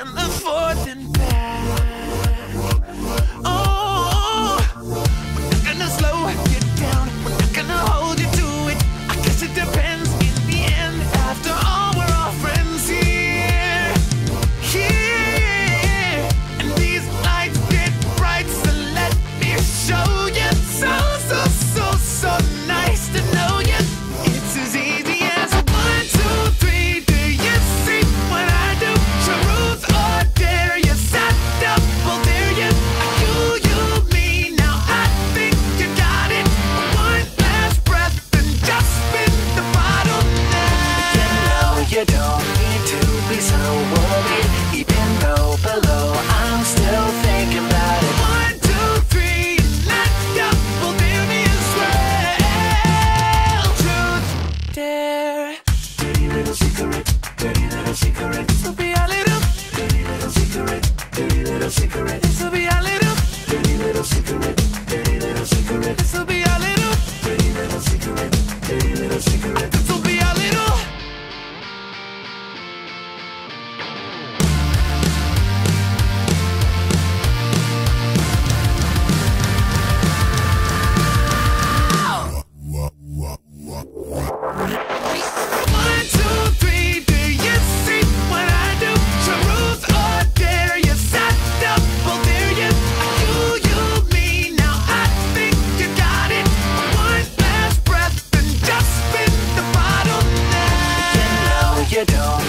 in the fourth and back. little secret. This will be our little, dirty little secret. Dirty little secret. This will be. don't